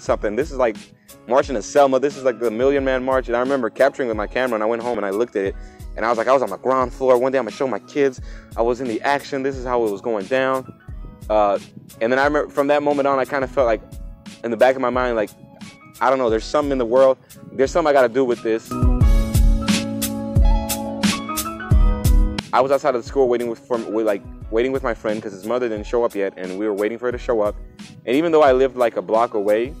something. This is like marching to Selma. This is like the Million Man March. And I remember capturing with my camera and I went home and I looked at it and I was like, I was on the ground floor. One day I'm gonna show my kids. I was in the action. This is how it was going down. Uh, and then I remember from that moment on, I kind of felt like in the back of my mind, like, I don't know, there's something in the world. There's something I gotta do with this. I was outside of the school waiting with, for, with like waiting with my friend because his mother didn't show up yet, and we were waiting for her to show up. And even though I lived like a block away,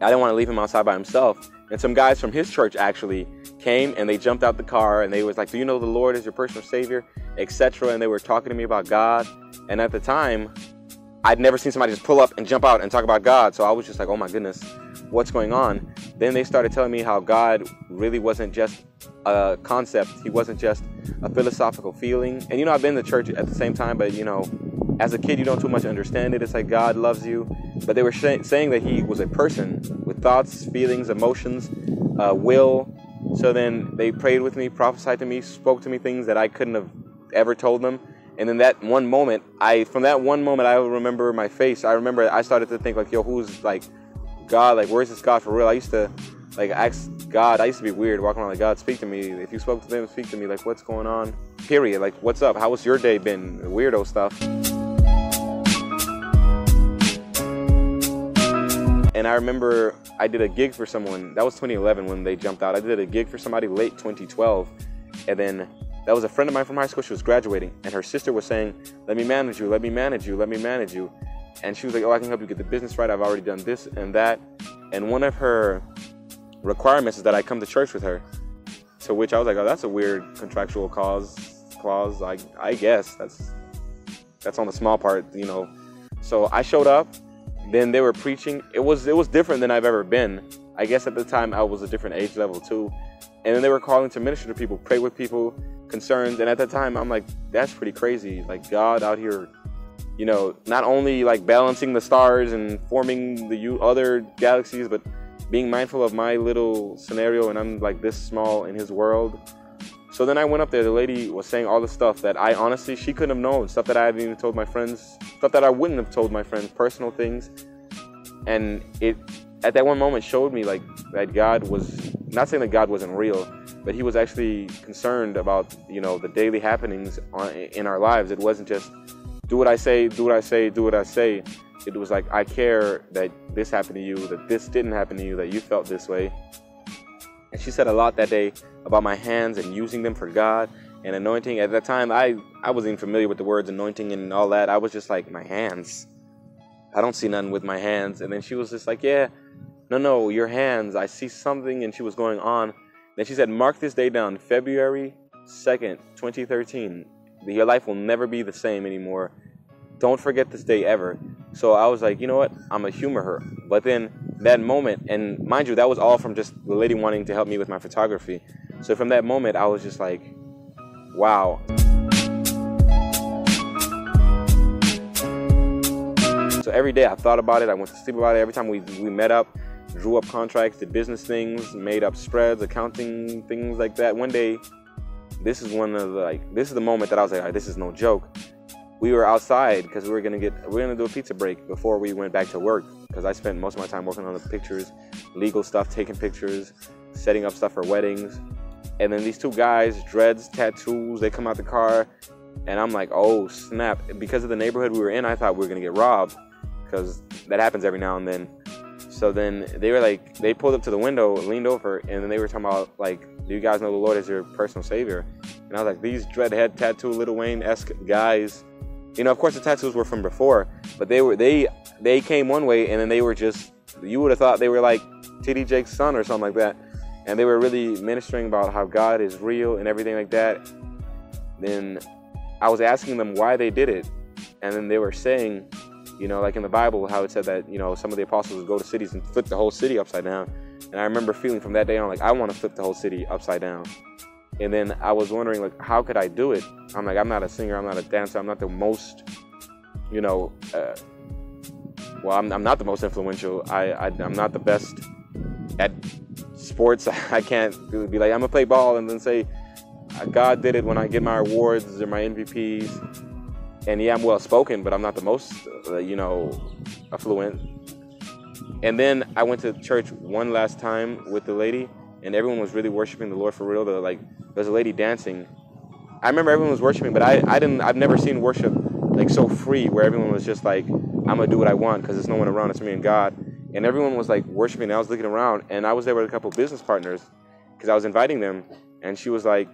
I didn't want to leave him outside by himself. And some guys from his church actually came and they jumped out the car and they was like, "Do you know the Lord is your personal Savior?" etc. And they were talking to me about God. And at the time, I'd never seen somebody just pull up and jump out and talk about God. So I was just like, "Oh my goodness, what's going on?" Then they started telling me how God really wasn't just a concept. He wasn't just a philosophical feeling. And you know, I've been to church at the same time, but you know, as a kid, you don't too much understand it. It's like God loves you, but they were sh- saying that He was a person with thoughts, feelings, emotions, uh, will. So then they prayed with me, prophesied to me, spoke to me things that I couldn't have ever told them. And in that one moment, I from that one moment, I remember my face. I remember I started to think like, yo, who's like God? Like, where's this God for real? I used to like ask God. I used to be weird, walking around like God, speak to me. If you spoke to them, speak to me. Like, what's going on? Period. Like, what's up? How was your day been? Weirdo stuff. And I remember I did a gig for someone. That was 2011 when they jumped out. I did a gig for somebody late 2012, and then that was a friend of mine from high school. She was graduating, and her sister was saying, "Let me manage you. Let me manage you. Let me manage you." And she was like, "Oh, I can help you get the business right. I've already done this and that." And one of her requirements is that I come to church with her. To which I was like, "Oh, that's a weird contractual clause." Clause, I, I guess that's that's on the small part, you know. So I showed up. Then they were preaching. It was it was different than I've ever been. I guess at the time I was a different age level too. And then they were calling to minister to people, pray with people, concerns. And at that time, I'm like, that's pretty crazy. Like God out here, you know, not only like balancing the stars and forming the other galaxies, but being mindful of my little scenario. And I'm like this small in His world. So then I went up there. The lady was saying all the stuff that I honestly she couldn't have known, stuff that I hadn't even told my friends, stuff that I wouldn't have told my friends, personal things. And it at that one moment showed me like that God was not saying that God wasn't real, but He was actually concerned about you know the daily happenings on, in our lives. It wasn't just do what I say, do what I say, do what I say. It was like I care that this happened to you, that this didn't happen to you, that you felt this way. And she said a lot that day about my hands and using them for God and anointing. At that time, I I wasn't even familiar with the words anointing and all that. I was just like my hands. I don't see nothing with my hands. And then she was just like, yeah no, no, your hands. I see something. And she was going on. Then she said, mark this day down, February 2nd, 2013. Your life will never be the same anymore. Don't forget this day ever. So I was like, you know what? I'm going to humor her. But then that moment, and mind you, that was all from just the lady wanting to help me with my photography. So from that moment, I was just like, wow. So every day I thought about it. I went to sleep about it. Every time we, we met up, drew up contracts, did business things, made up spreads, accounting things like that. One day, this is one of the like this is the moment that I was like, right, this is no joke. We were outside because we were gonna get we are gonna do a pizza break before we went back to work because I spent most of my time working on the pictures, legal stuff, taking pictures, setting up stuff for weddings. And then these two guys, dreads, tattoos, they come out the car, and I'm like, oh snap! Because of the neighborhood we were in, I thought we were gonna get robbed because that happens every now and then. So then they were like, they pulled up to the window, leaned over, and then they were talking about like, do you guys know the Lord as your personal savior? And I was like, these dreadhead tattoo Lil Wayne esque guys. You know, of course the tattoos were from before, but they were they they came one way, and then they were just you would have thought they were like TD Jakes' son or something like that, and they were really ministering about how God is real and everything like that. Then I was asking them why they did it, and then they were saying you know, like in the Bible, how it said that, you know, some of the apostles would go to cities and flip the whole city upside down. And I remember feeling from that day on, like, I want to flip the whole city upside down. And then I was wondering, like, how could I do it? I'm like, I'm not a singer, I'm not a dancer, I'm not the most, you know, uh, well, I'm, I'm, not the most influential. I, I, am not the best at sports. I can't be like, I'm to play ball and then say, God did it when I get my awards or my MVPs and yeah, I'm well spoken, but I'm not the most, uh, you know, affluent. And then I went to church one last time with the lady, and everyone was really worshiping the Lord for real. The, like there was a lady dancing. I remember everyone was worshiping, but I, I didn't. I've never seen worship like so free, where everyone was just like, I'm gonna do what I want because there's no one around. It's me and God. And everyone was like worshiping. And I was looking around, and I was there with a couple business partners because I was inviting them, and she was like,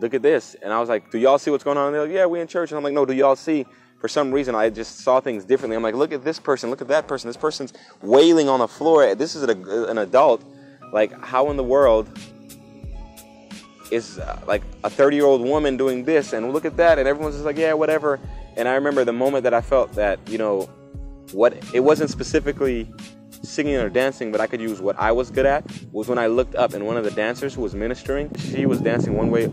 "Look at this," and I was like, "Do y'all see what's going on?" And they're like, "Yeah, we in church." And I'm like, "No, do y'all see?" for some reason I just saw things differently. I'm like, look at this person, look at that person. This person's wailing on the floor. This is an adult. Like, how in the world is uh, like a 30 year old woman doing this? And look at that. And everyone's just like, yeah, whatever. And I remember the moment that I felt that, you know, what it wasn't specifically singing or dancing, but I could use what I was good at was when I looked up and one of the dancers who was ministering, she was dancing one way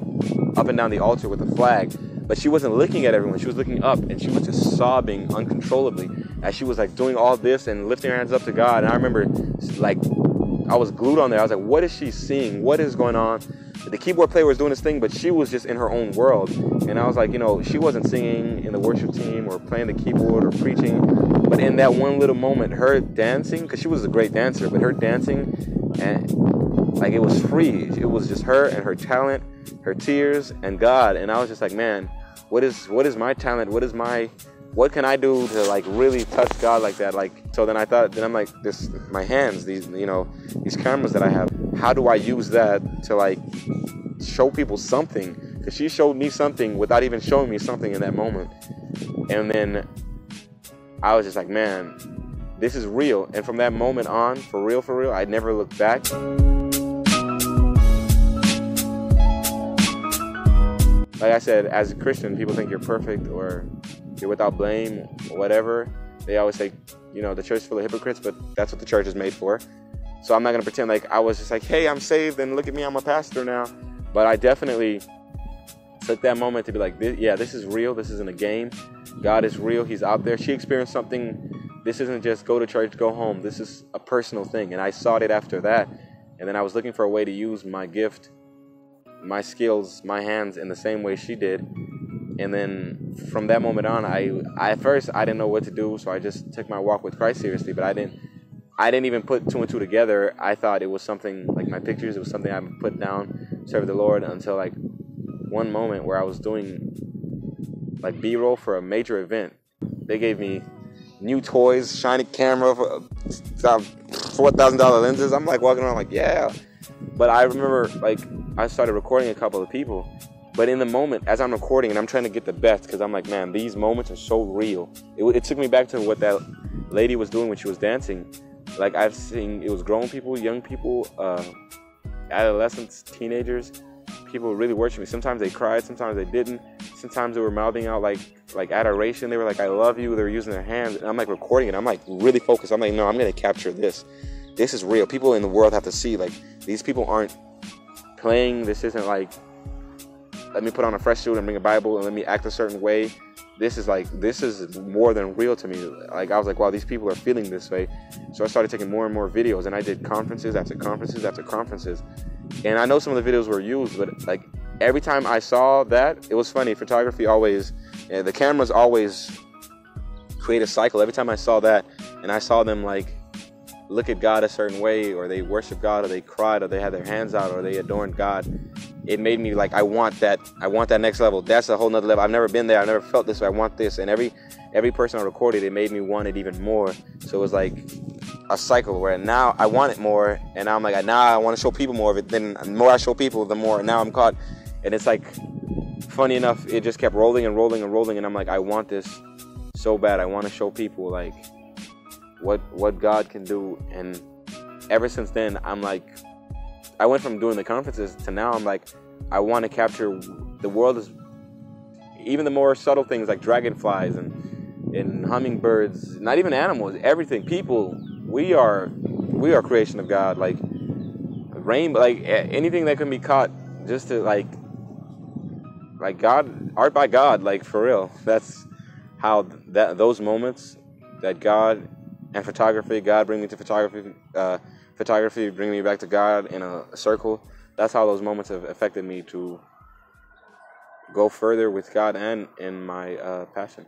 up and down the altar with a flag but she wasn't looking at everyone. She was looking up and she was just sobbing uncontrollably as she was like doing all this and lifting her hands up to God. And I remember like I was glued on there. I was like, what is she seeing? What is going on? The keyboard player was doing this thing, but she was just in her own world. And I was like, you know, she wasn't singing in the worship team or playing the keyboard or preaching. But in that one little moment, her dancing, because she was a great dancer, but her dancing and like it was free. It was just her and her talent, her tears, and God. And I was just like, man, what is what is my talent? What is my what can I do to like really touch God like that? Like so then I thought then I'm like this my hands, these you know, these cameras that I have, how do I use that to like show people something? Because she showed me something without even showing me something in that moment. And then I was just like, man, this is real. And from that moment on, for real, for real, I never looked back. like I said, as a Christian, people think you're perfect or you're without blame whatever. They always say, you know, the church is full of hypocrites, but that's what the church is made for. So I'm not gonna pretend like I was just like, hey, I'm saved and look at me, I'm a pastor now. But I definitely took that moment to be like, yeah, this is real. This isn't a game. God is real. He's out there. She experienced something. This isn't just go to church, go home. This is a personal thing. And I sought it after that. And then I was looking for a way to use my gift my skills, my hands in the same way she did. And then from that moment on, I, I at first I didn't know what to do, so I just took my walk with Christ seriously. But I didn't, I didn't even put two and two together. I thought it was something like my pictures. It was something I put down, serve the Lord until like one moment where I was doing like B-roll for a major event. They gave me new toys, shiny camera, uh, four thousand dollar lenses. I'm like walking around like yeah, but I remember like I started recording a couple of people. But in the moment, as I'm recording and I'm trying to get the best, because I'm like, man, these moments are so real. It, it, took me back to what that lady was doing when she was dancing. Like I've seen, it was grown people, young people, uh, adolescents, teenagers, people really worshiping. Me. Sometimes they cried, sometimes they didn't. Sometimes they were mouthing out like like adoration. They were like, "I love you." They were using their hands, and I'm like recording it. I'm like really focused. I'm like, no, I'm gonna capture this. This is real. People in the world have to see like these people aren't playing. This isn't like let me put on a fresh suit and bring a Bible and let me act a certain way. This is like this is more than real to me. Like I was like, wow, these people are feeling this way. So I started taking more and more videos, and I did conferences after conferences after conferences. And I know some of the videos were used, but like every time I saw that, it was funny. Photography always, yeah, the cameras always create a cycle. Every time I saw that, and I saw them like look at God a certain way, or they worship God, or they cried, or they had their hands out, or they adorned God, it made me like I want that. I want that next level. That's a whole nother level. I've never been there. I've never felt this. I want this. And every every person I recorded, it made me want it even more. So it was like a cycle where now I want it more, and now I'm like now I want to show people more of it. Then the more I show people, the more now I'm caught. And it's like funny enough, it just kept rolling and rolling and rolling, and I'm like I want this so bad. I want to show people like what what God can do. And ever since then, I'm like, I went from doing the conferences to now I'm like, I want to capture the world even the more subtle things like dragonflies and and hummingbirds, not even animals, everything. People, we are we are creation of God. Like rainbow, like anything that can be caught, just to like like God, art by God, like for real. That's how that those moments that God and photography. God bring me to photography. Uh, photography bring me back to God in a, circle. That's how those moments have affected me to go further with God and in my uh, passion.